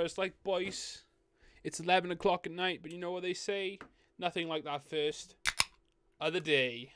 it's like, boys. It's 11 o'clock at night, but you know what they say? Nothing like that first other day.